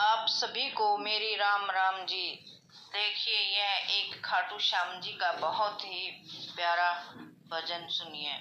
आप सभी को मेरी राम राम जी। देखिए, यह एक खाटू श्याम जी का बहुत ही प्यारा भजन सुनिए।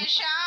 Aisha.